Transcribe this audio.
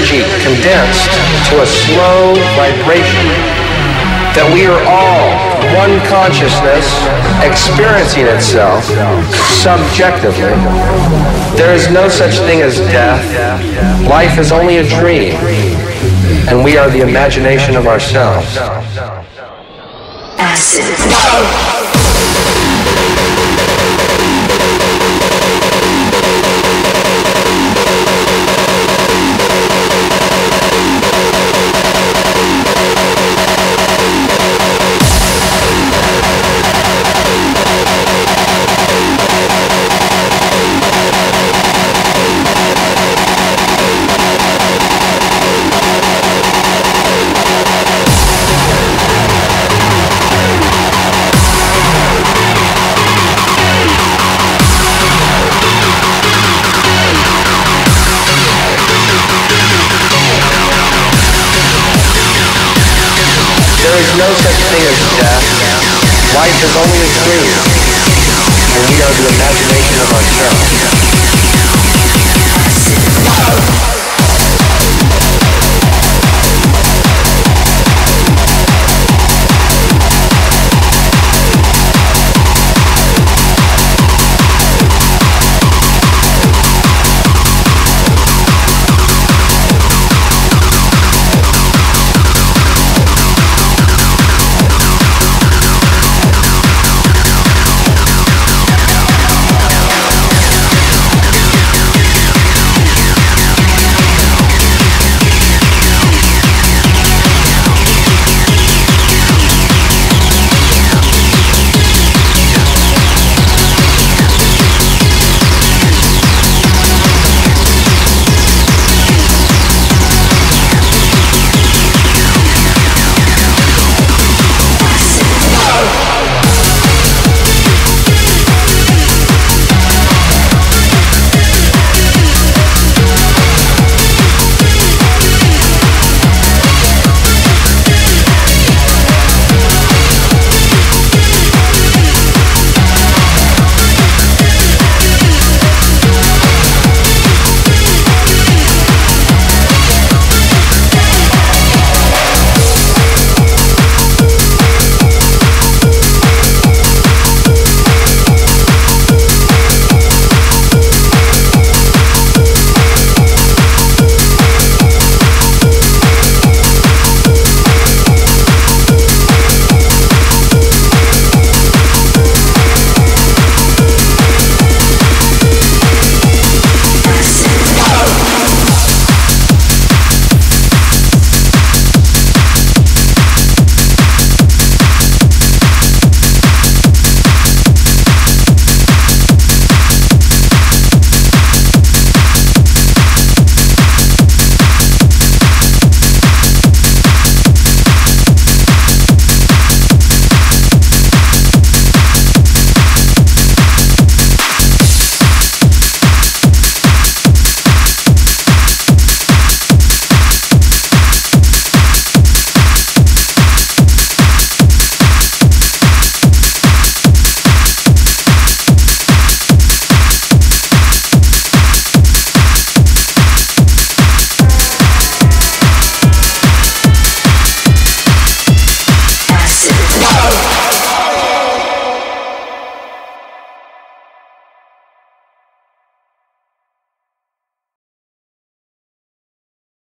energy condensed to a slow vibration. That we are all one consciousness experiencing itself subjectively. There is no such thing as death. Life is only a dream. And we are the imagination of ourselves. Acid. No such thing as death. Life is only a dream, and we are the imagination of ourselves.